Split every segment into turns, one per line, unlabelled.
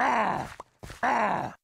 Ah! Ah!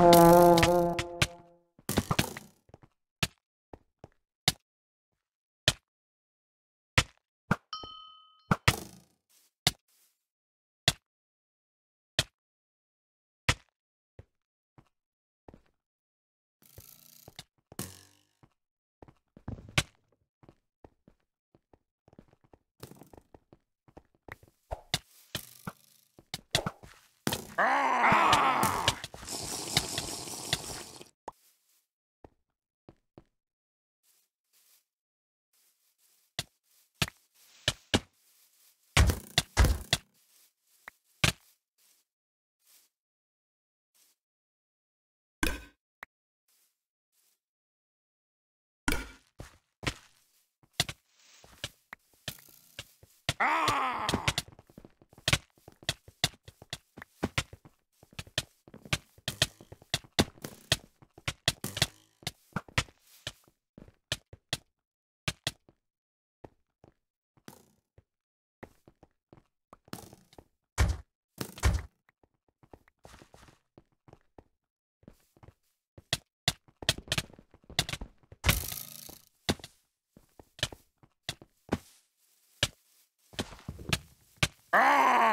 Uh-huh. Ah! Ah!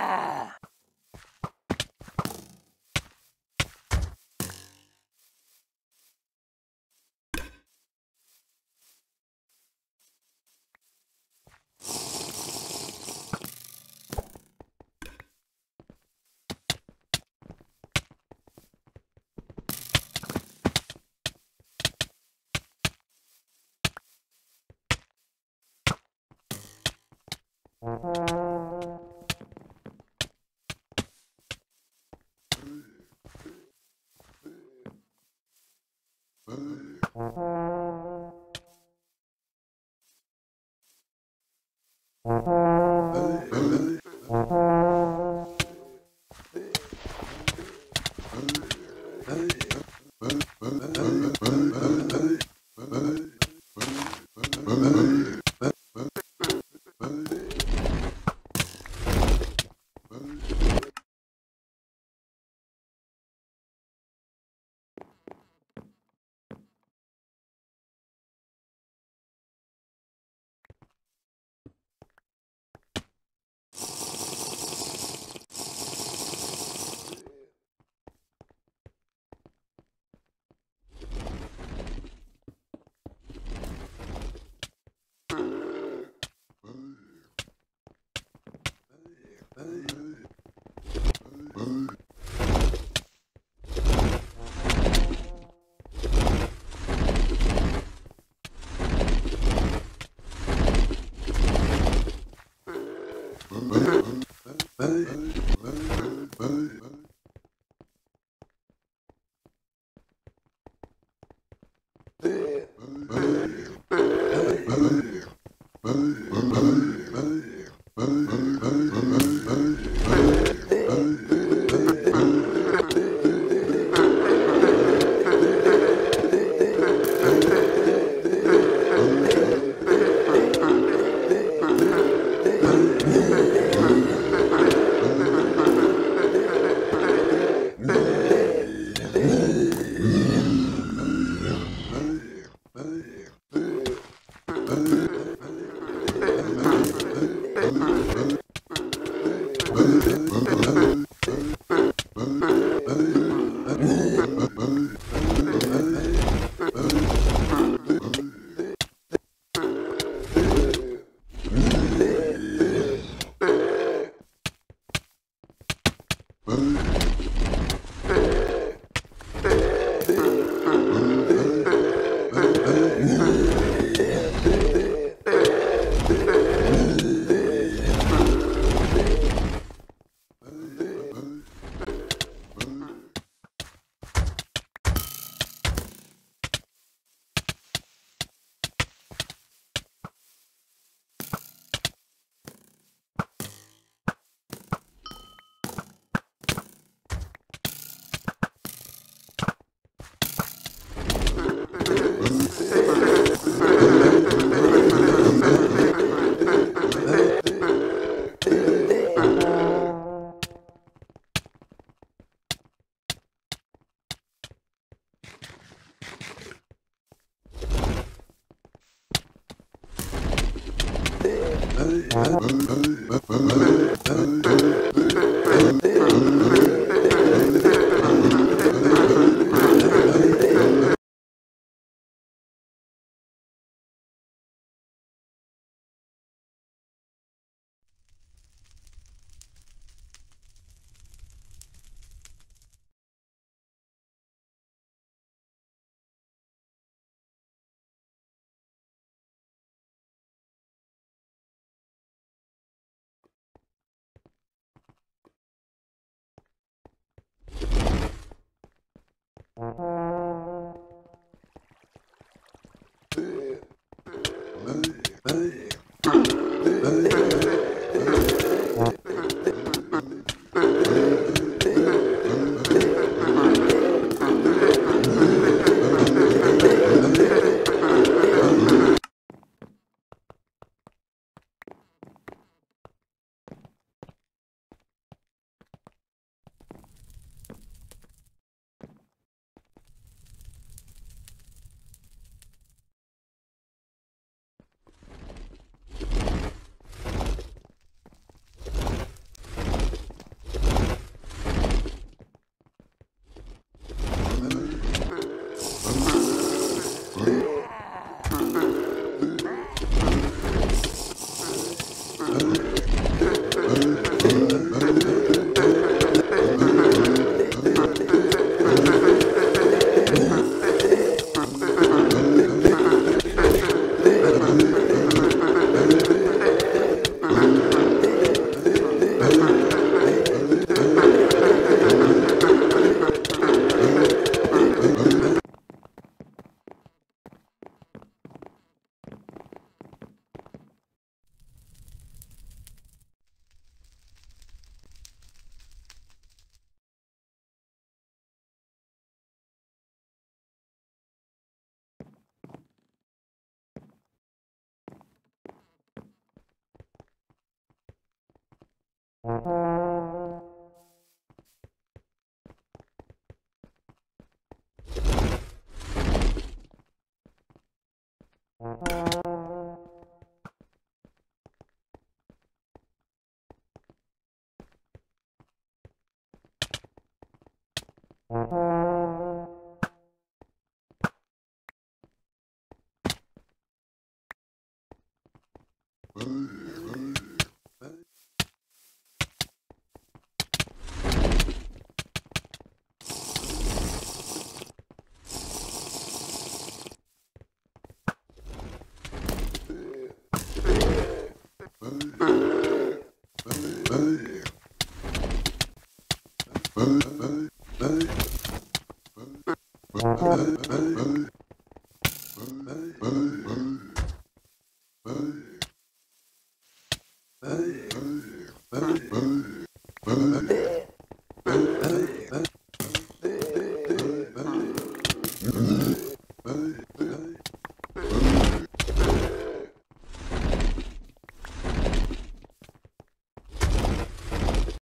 เอ้ย you
¡Gracias!
Uh-huh.